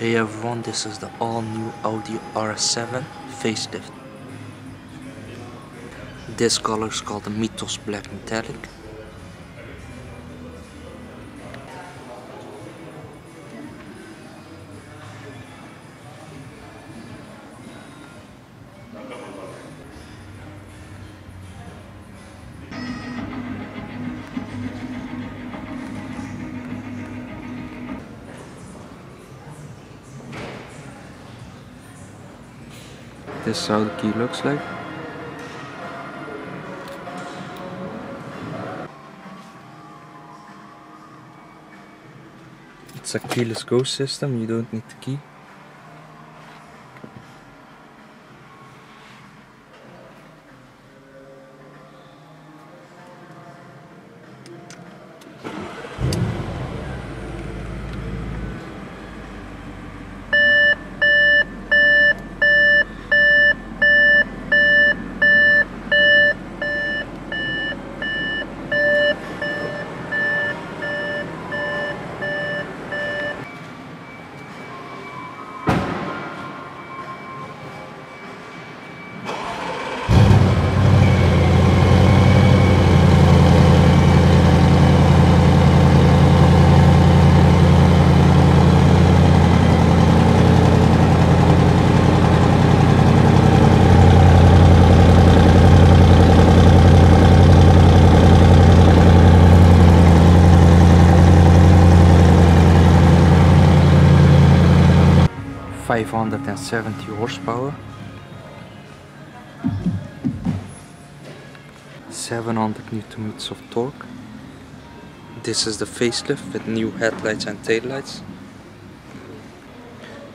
Hey everyone, this is the all new Audi RS7 facelift. This color is called the Mythos Black Metallic. This the key looks like. It's a keyless go system, you don't need the key. 70 horsepower. 700 newton meters of torque. This is the facelift with new headlights and taillights.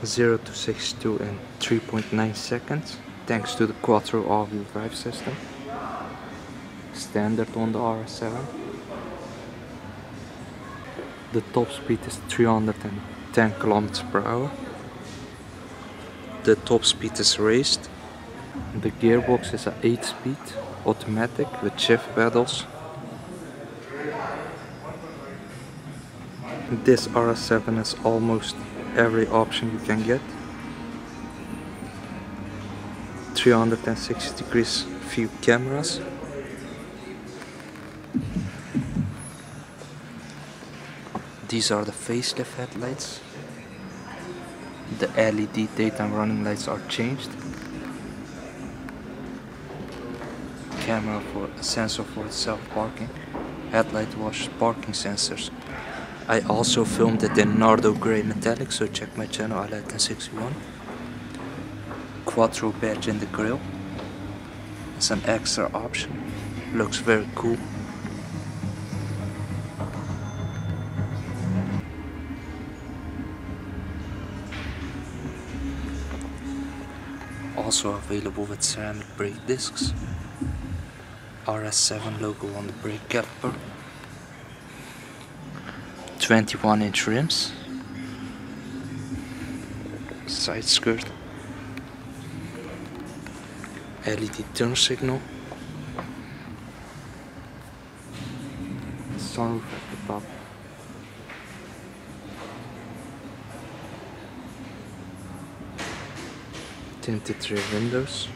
0 to 62 in 3.9 seconds thanks to the quattro all-wheel drive system. Standard on the RS7 the top speed is 310 kilometers per hour. The top speed is raised. The gearbox is a 8 speed automatic with shift pedals. This RS7 has almost every option you can get. 360 degrees view cameras. These are the facelift headlights. The LED daytime running lights are changed. Camera for sensor for self parking. Headlight wash parking sensors. I also filmed in Nardo Grey Metallic, so check my channel Alaatin61. Quattro badge in the grill. It's an extra option. Looks very cool. Also available with ceramic brake discs. RS7 logo on the brake caliper. 21 inch rims. Side skirt. LED turn signal. Sunroof at the top. Tinted rear windows.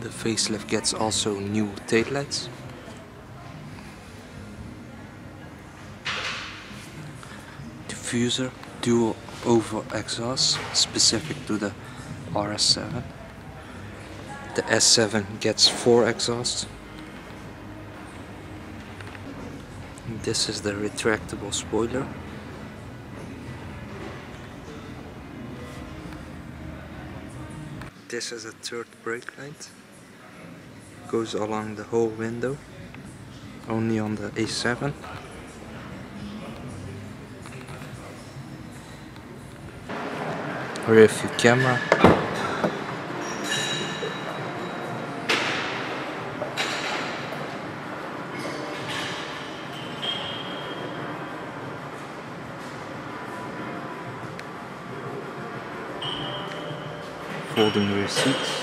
The facelift gets also new taillights. Diffuser, dual over exhaust specific to the RS7. The S7 gets four exhausts. This is the retractable spoiler. This is a third brake light. Goes along the whole window. Only on the A7. rear view camera. Folding rear seats.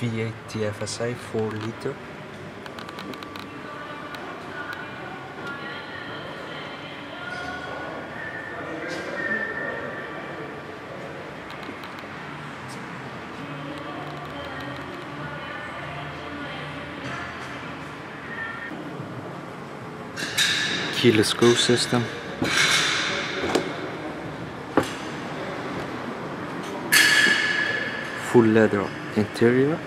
V8 TFSI 4 liter. Keyless go system. Full leather interior.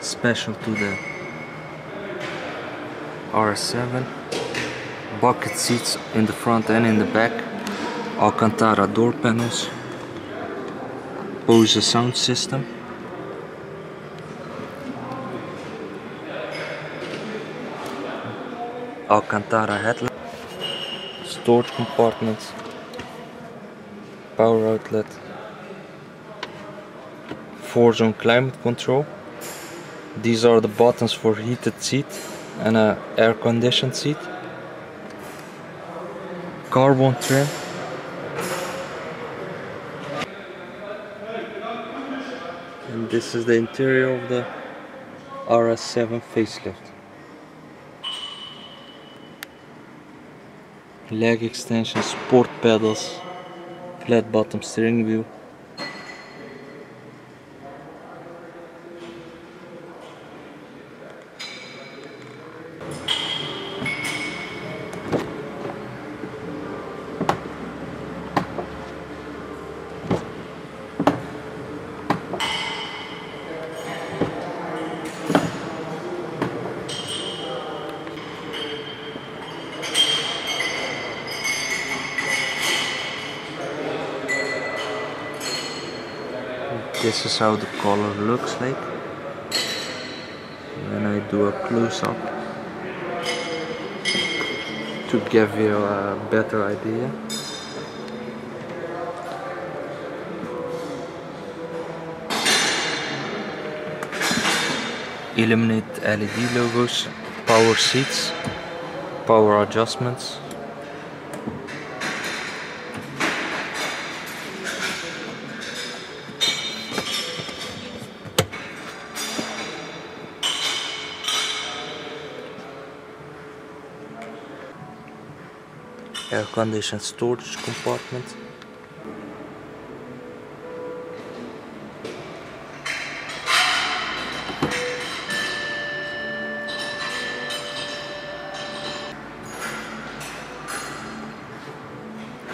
Special to the R7 Bucket seats in the front and in the back. Alcantara door panels. Bose sound system. Alcantara headlamp, storage compartments, power outlet, 4 zone climate control. These are the buttons for heated seat and a air conditioned seat. Carbon trim. And this is the interior of the RS7 facelift. leg extension, sport pedals, flat bottom steering wheel. This is how the color looks like when I do a close-up to give you a better idea. Illuminate LED logos, power seats, power adjustments. Conditioned storage compartment.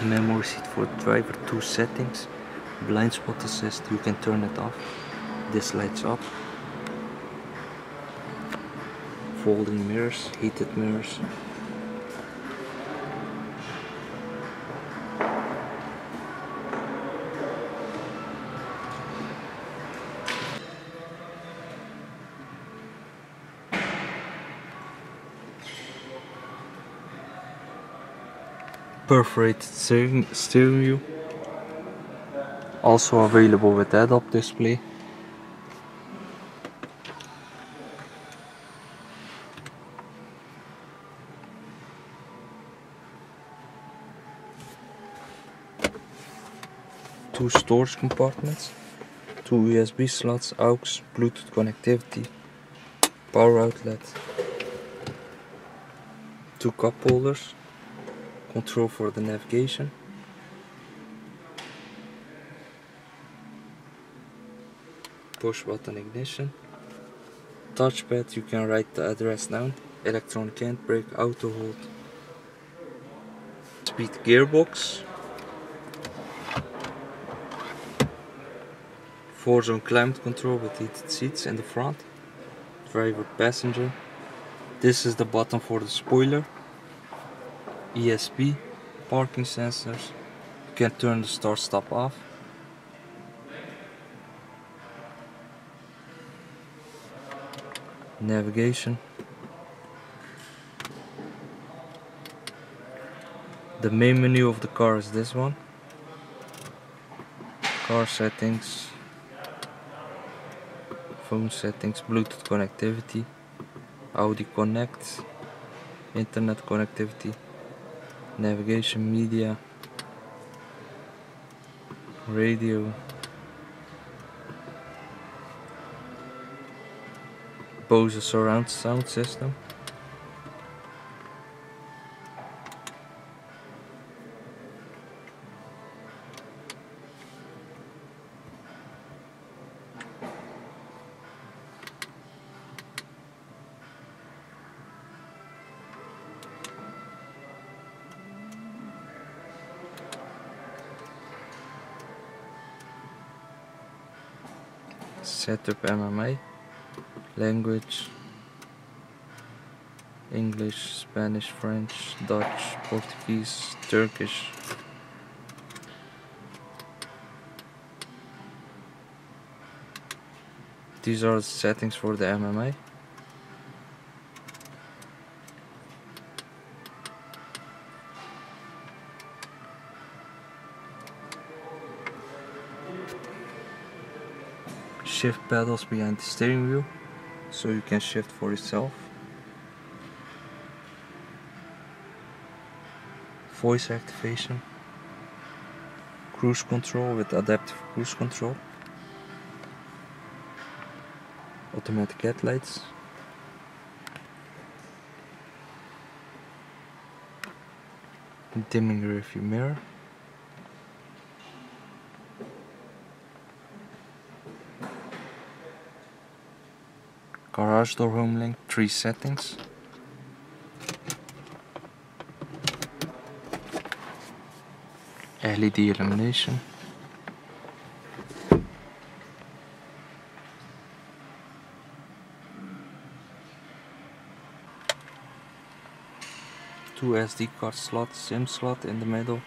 Memory seat for driver two settings. Blind spot assist you can turn it off. This lights up. Folding mirrors heated mirrors perforated steering, steering wheel also available with head-up display. Two storage compartments two USB slots, AUX, Bluetooth connectivity, power outlet, two cup holders control for the navigation. Push button ignition. Touchpad you can write the address down electronic handbrake auto hold. Speed gearbox. 4 zone climate control with heated seats in the front. Driver passenger. This is the button for the spoiler ESP, parking sensors, you can turn the start stop off. Navigation. The main menu of the car is this one. Car settings, phone settings, Bluetooth connectivity, Audi Connect, internet connectivity, navigation media radio. Bose surround sound system. Setup MMI language English, Spanish, French, Dutch, Portuguese, Turkish. These are the settings for the MMI. Shift pedals behind the steering wheel so you can shift for yourself. Voice activation. Cruise control with adaptive cruise control. Automatic headlights. Dimming rearview mirror. Garage door home link, three settings. LED illumination. Two SD card slots, SIM slot in the middle.